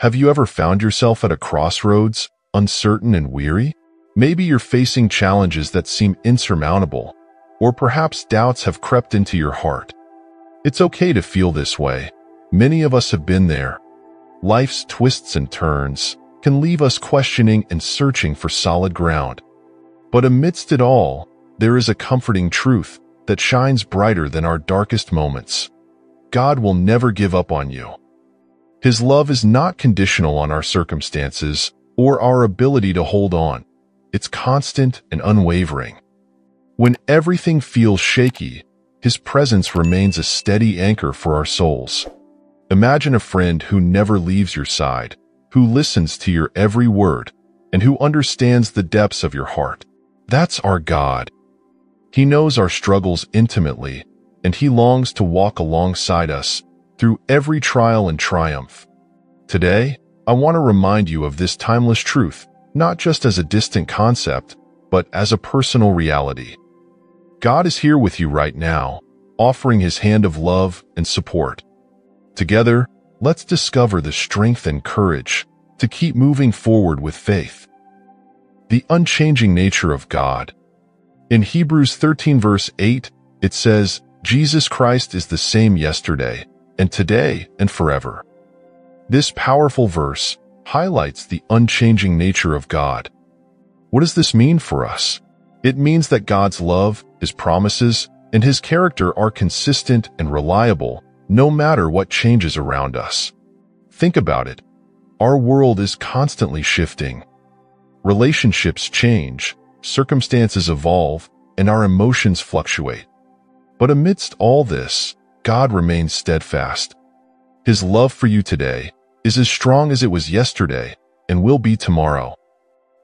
Have you ever found yourself at a crossroads, uncertain and weary? Maybe you're facing challenges that seem insurmountable, or perhaps doubts have crept into your heart. It's okay to feel this way. Many of us have been there. Life's twists and turns can leave us questioning and searching for solid ground. But amidst it all, there is a comforting truth that shines brighter than our darkest moments. God will never give up on you. His love is not conditional on our circumstances or our ability to hold on. It's constant and unwavering. When everything feels shaky, His presence remains a steady anchor for our souls. Imagine a friend who never leaves your side, who listens to your every word, and who understands the depths of your heart. That's our God. He knows our struggles intimately, and He longs to walk alongside us through every trial and triumph. Today, I want to remind you of this timeless truth, not just as a distant concept, but as a personal reality. God is here with you right now, offering His hand of love and support. Together, let's discover the strength and courage to keep moving forward with faith. The unchanging nature of God. In Hebrews 13 verse 8, it says, Jesus Christ is the same yesterday, and today, and forever. This powerful verse highlights the unchanging nature of God. What does this mean for us? It means that God's love, His promises, and His character are consistent and reliable no matter what changes around us. Think about it. Our world is constantly shifting. Relationships change, circumstances evolve, and our emotions fluctuate. But amidst all this, God remains steadfast. His love for you today is as strong as it was yesterday and will be tomorrow.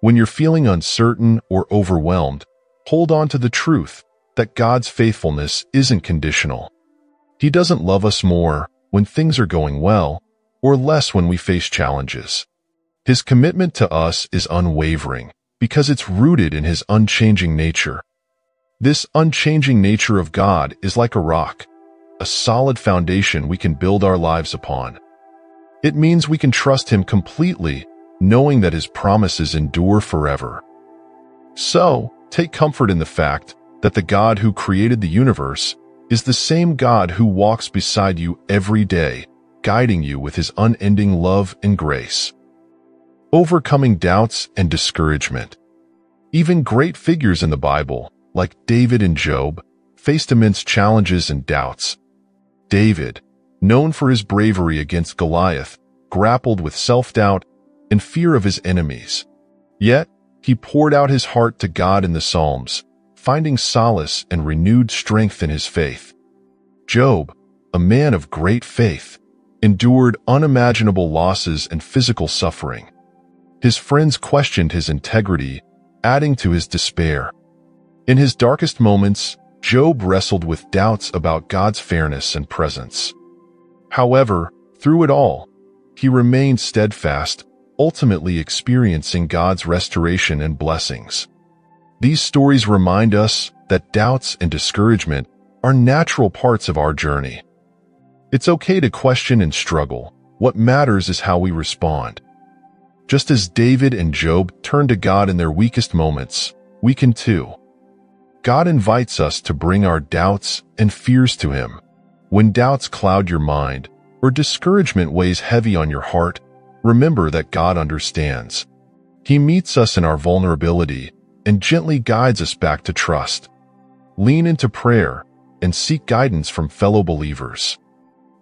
When you're feeling uncertain or overwhelmed, hold on to the truth that God's faithfulness isn't conditional. He doesn't love us more when things are going well or less when we face challenges. His commitment to us is unwavering because it's rooted in his unchanging nature. This unchanging nature of God is like a rock, a solid foundation we can build our lives upon. It means we can trust him completely, knowing that his promises endure forever. So, take comfort in the fact that the God who created the universe is the same God who walks beside you every day, guiding you with his unending love and grace. Overcoming doubts and discouragement. Even great figures in the Bible, like David and Job, faced immense challenges and doubts. David, known for his bravery against Goliath, grappled with self-doubt and fear of his enemies. Yet, he poured out his heart to God in the Psalms, finding solace and renewed strength in his faith. Job, a man of great faith, endured unimaginable losses and physical suffering. His friends questioned his integrity, adding to his despair. In his darkest moments, Job wrestled with doubts about God's fairness and presence. However, through it all, he remained steadfast, ultimately experiencing God's restoration and blessings. These stories remind us that doubts and discouragement are natural parts of our journey. It's okay to question and struggle. What matters is how we respond. Just as David and Job turned to God in their weakest moments, we can too. God invites us to bring our doubts and fears to Him. When doubts cloud your mind or discouragement weighs heavy on your heart, remember that God understands. He meets us in our vulnerability and gently guides us back to trust. Lean into prayer and seek guidance from fellow believers.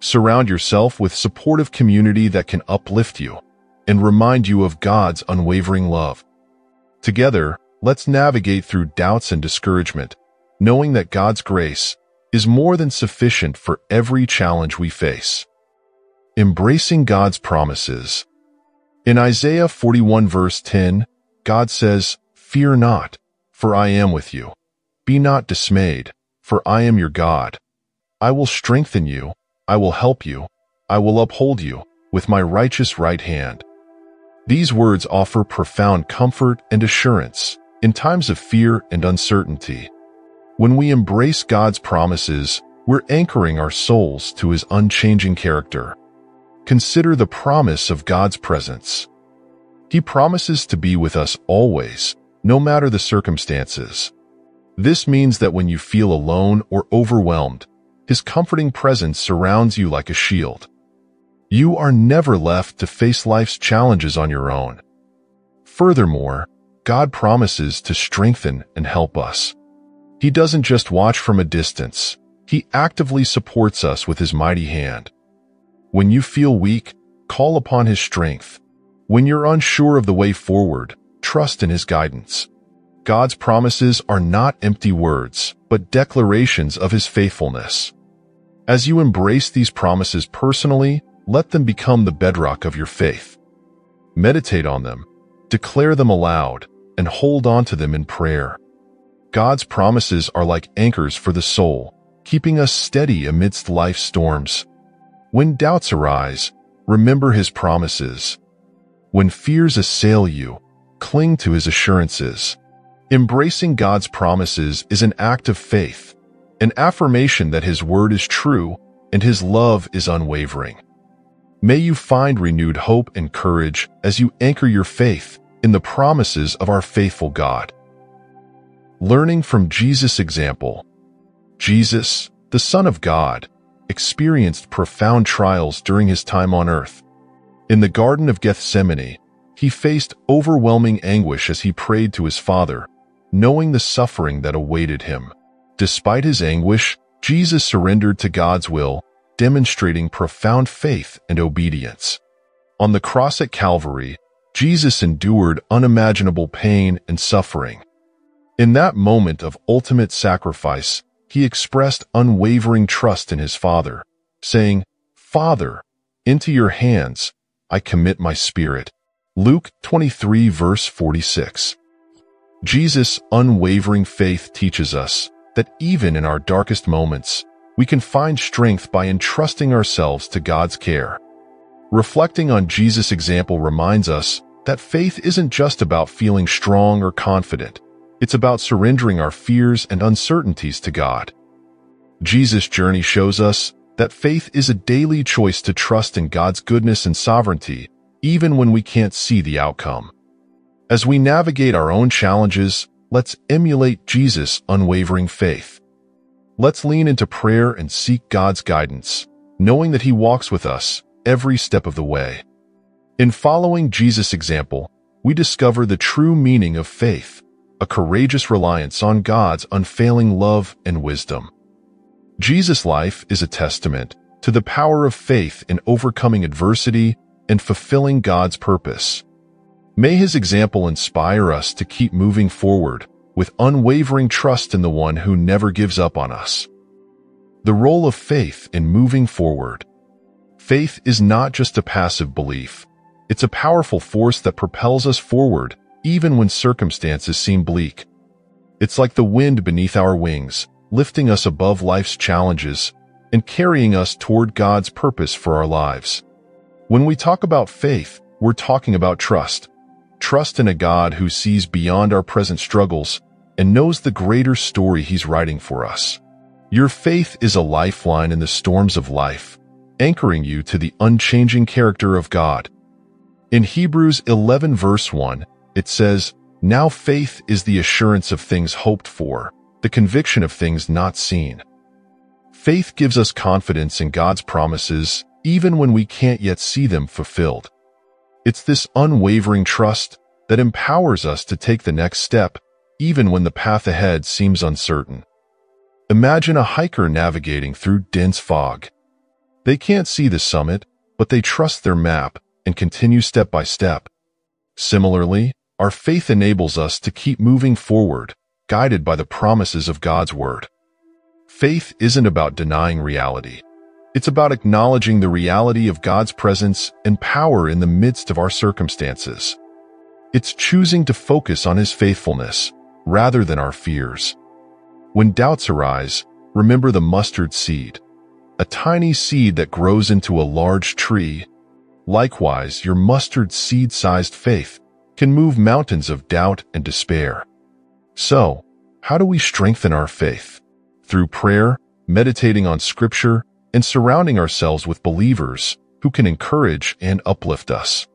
Surround yourself with supportive community that can uplift you and remind you of God's unwavering love. Together, Let's navigate through doubts and discouragement, knowing that God's grace is more than sufficient for every challenge we face. Embracing God's promises. In Isaiah 41 verse 10, God says, Fear not, for I am with you. Be not dismayed, for I am your God. I will strengthen you, I will help you, I will uphold you with my righteous right hand. These words offer profound comfort and assurance in times of fear and uncertainty, when we embrace God's promises, we're anchoring our souls to his unchanging character. consider the promise of God's presence. He promises to be with us always, no matter the circumstances. This means that when you feel alone or overwhelmed, His comforting presence surrounds you like a shield. You are never left to face life's challenges on your own. Furthermore, God promises to strengthen and help us. He doesn't just watch from a distance. He actively supports us with His mighty hand. When you feel weak, call upon His strength. When you're unsure of the way forward, trust in His guidance. God's promises are not empty words, but declarations of His faithfulness. As you embrace these promises personally, let them become the bedrock of your faith. Meditate on them, declare them aloud, and hold on to them in prayer. God's promises are like anchors for the soul, keeping us steady amidst life's storms. When doubts arise, remember His promises. When fears assail you, cling to His assurances. Embracing God's promises is an act of faith, an affirmation that His word is true and His love is unwavering. May you find renewed hope and courage as you anchor your faith in the promises of our faithful God. Learning from Jesus' example, Jesus, the Son of God, experienced profound trials during his time on earth. In the Garden of Gethsemane, he faced overwhelming anguish as he prayed to his Father, knowing the suffering that awaited him. Despite his anguish, Jesus surrendered to God's will demonstrating profound faith and obedience. On the cross at Calvary, Jesus endured unimaginable pain and suffering. In that moment of ultimate sacrifice, he expressed unwavering trust in his Father, saying, Father, into your hands I commit my spirit. Luke 23 verse 46. Jesus' unwavering faith teaches us that even in our darkest moments, we can find strength by entrusting ourselves to God's care. Reflecting on Jesus' example reminds us that faith isn't just about feeling strong or confident. It's about surrendering our fears and uncertainties to God. Jesus' journey shows us that faith is a daily choice to trust in God's goodness and sovereignty, even when we can't see the outcome. As we navigate our own challenges, let's emulate Jesus' unwavering faith. Let's lean into prayer and seek God's guidance, knowing that He walks with us every step of the way. In following Jesus' example, we discover the true meaning of faith, a courageous reliance on God's unfailing love and wisdom. Jesus' life is a testament to the power of faith in overcoming adversity and fulfilling God's purpose. May his example inspire us to keep moving forward with unwavering trust in the one who never gives up on us. The role of faith in moving forward. Faith is not just a passive belief. It's a powerful force that propels us forward, even when circumstances seem bleak. It's like the wind beneath our wings, lifting us above life's challenges and carrying us toward God's purpose for our lives. When we talk about faith, we're talking about trust. Trust in a God who sees beyond our present struggles and knows the greater story he's writing for us. Your faith is a lifeline in the storms of life, anchoring you to the unchanging character of God. In Hebrews 11 verse 1, it says, Now faith is the assurance of things hoped for, the conviction of things not seen. Faith gives us confidence in God's promises even when we can't yet see them fulfilled. It's this unwavering trust that empowers us to take the next step, even when the path ahead seems uncertain. Imagine a hiker navigating through dense fog. They can't see the summit, but they trust their map and continue step by step. Similarly, our faith enables us to keep moving forward, guided by the promises of God's Word. Faith isn't about denying reality. It's about acknowledging the reality of God's presence and power in the midst of our circumstances. It's choosing to focus on His faithfulness rather than our fears. When doubts arise, remember the mustard seed, a tiny seed that grows into a large tree. Likewise, your mustard seed-sized faith can move mountains of doubt and despair. So, how do we strengthen our faith? Through prayer, meditating on scripture, and surrounding ourselves with believers who can encourage and uplift us.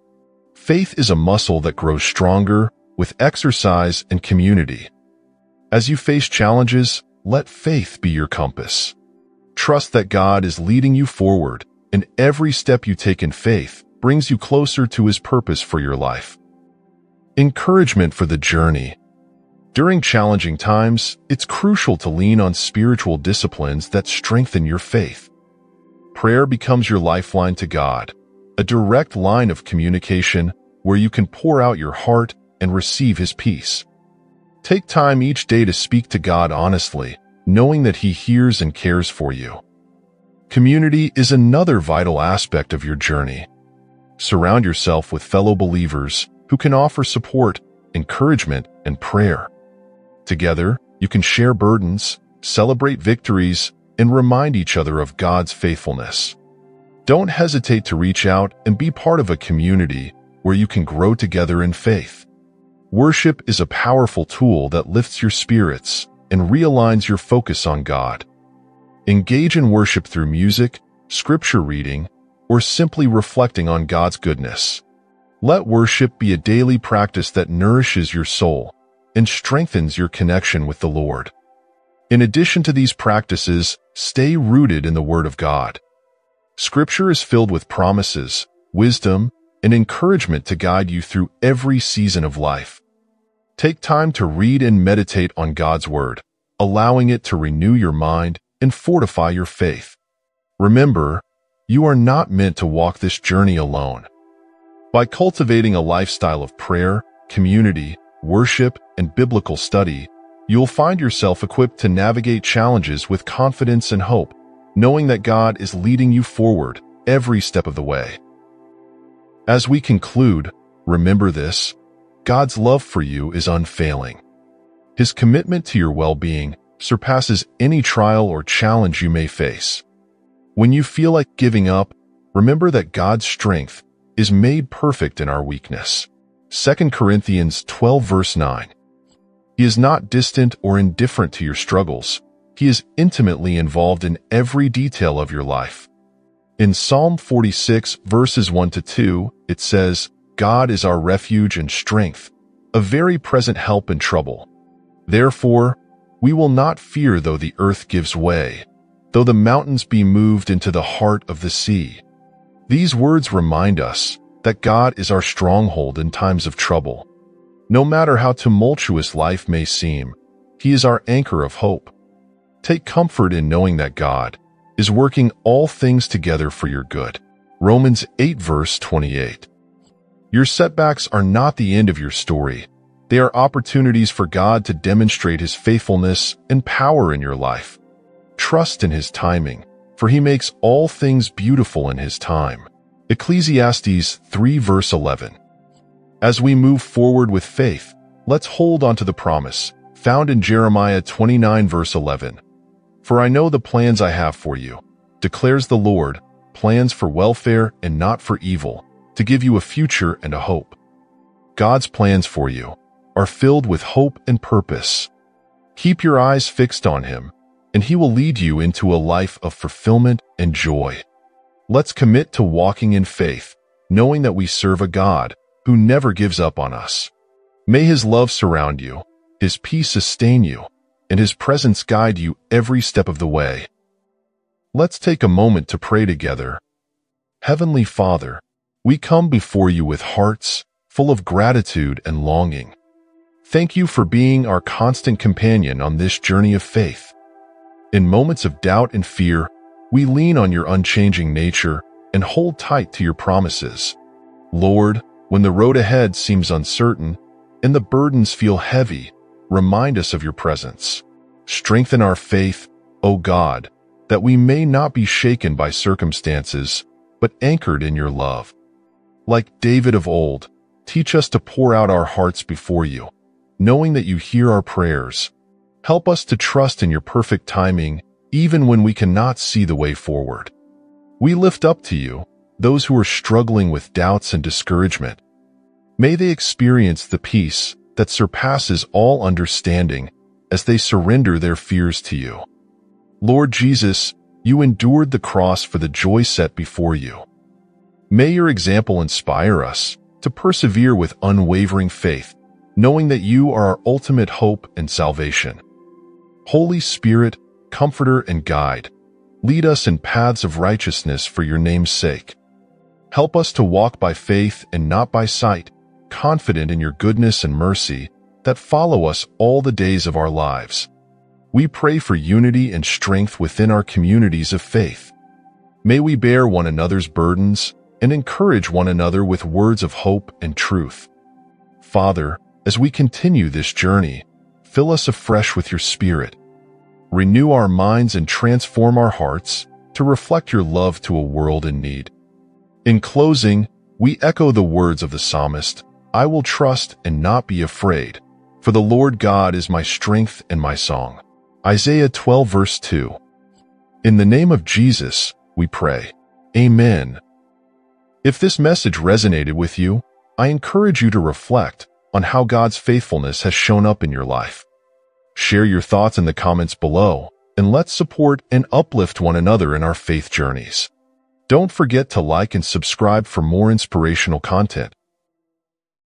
Faith is a muscle that grows stronger with exercise and community. As you face challenges, let faith be your compass. Trust that God is leading you forward, and every step you take in faith brings you closer to His purpose for your life. Encouragement for the journey. During challenging times, it's crucial to lean on spiritual disciplines that strengthen your faith. Prayer becomes your lifeline to God, a direct line of communication where you can pour out your heart and receive His peace. Take time each day to speak to God honestly, knowing that He hears and cares for you. Community is another vital aspect of your journey. Surround yourself with fellow believers who can offer support, encouragement, and prayer. Together, you can share burdens, celebrate victories, and remind each other of God's faithfulness. Don't hesitate to reach out and be part of a community where you can grow together in faith. Worship is a powerful tool that lifts your spirits and realigns your focus on God. Engage in worship through music, scripture reading, or simply reflecting on God's goodness. Let worship be a daily practice that nourishes your soul and strengthens your connection with the Lord. In addition to these practices, stay rooted in the Word of God. Scripture is filled with promises, wisdom, and encouragement to guide you through every season of life. Take time to read and meditate on God's Word, allowing it to renew your mind and fortify your faith. Remember, you are not meant to walk this journey alone. By cultivating a lifestyle of prayer, community, worship, and biblical study, You'll find yourself equipped to navigate challenges with confidence and hope, knowing that God is leading you forward every step of the way. As we conclude, remember this, God's love for you is unfailing. His commitment to your well-being surpasses any trial or challenge you may face. When you feel like giving up, remember that God's strength is made perfect in our weakness. 2 Corinthians 12 verse 9 he is not distant or indifferent to your struggles. He is intimately involved in every detail of your life. In Psalm 46, verses 1 to 2, it says, God is our refuge and strength, a very present help in trouble. Therefore, we will not fear though the earth gives way, though the mountains be moved into the heart of the sea. These words remind us that God is our stronghold in times of trouble. No matter how tumultuous life may seem, He is our anchor of hope. Take comfort in knowing that God is working all things together for your good. Romans 8 verse 28. Your setbacks are not the end of your story. They are opportunities for God to demonstrate His faithfulness and power in your life. Trust in His timing, for He makes all things beautiful in His time. Ecclesiastes 3 verse 11. As we move forward with faith, let's hold on to the promise found in Jeremiah 29 verse 11. For I know the plans I have for you, declares the Lord, plans for welfare and not for evil, to give you a future and a hope. God's plans for you are filled with hope and purpose. Keep your eyes fixed on Him, and He will lead you into a life of fulfillment and joy. Let's commit to walking in faith, knowing that we serve a God who never gives up on us. May his love surround you, his peace sustain you, and his presence guide you every step of the way. Let's take a moment to pray together. Heavenly Father, we come before you with hearts full of gratitude and longing. Thank you for being our constant companion on this journey of faith. In moments of doubt and fear, we lean on your unchanging nature and hold tight to your promises. Lord, when the road ahead seems uncertain and the burdens feel heavy, remind us of your presence. Strengthen our faith, O God, that we may not be shaken by circumstances, but anchored in your love. Like David of old, teach us to pour out our hearts before you, knowing that you hear our prayers. Help us to trust in your perfect timing, even when we cannot see the way forward. We lift up to you, those who are struggling with doubts and discouragement. May they experience the peace that surpasses all understanding as they surrender their fears to you. Lord Jesus, you endured the cross for the joy set before you. May your example inspire us to persevere with unwavering faith, knowing that you are our ultimate hope and salvation. Holy Spirit, Comforter and Guide, lead us in paths of righteousness for your name's sake. Help us to walk by faith and not by sight, confident in your goodness and mercy that follow us all the days of our lives. We pray for unity and strength within our communities of faith. May we bear one another's burdens and encourage one another with words of hope and truth. Father, as we continue this journey, fill us afresh with your Spirit. Renew our minds and transform our hearts to reflect your love to a world in need. In closing, we echo the words of the psalmist, I will trust and not be afraid, for the Lord God is my strength and my song. Isaiah 12 verse 2. In the name of Jesus, we pray. Amen. If this message resonated with you, I encourage you to reflect on how God's faithfulness has shown up in your life. Share your thoughts in the comments below, and let's support and uplift one another in our faith journeys. Don't forget to like and subscribe for more inspirational content.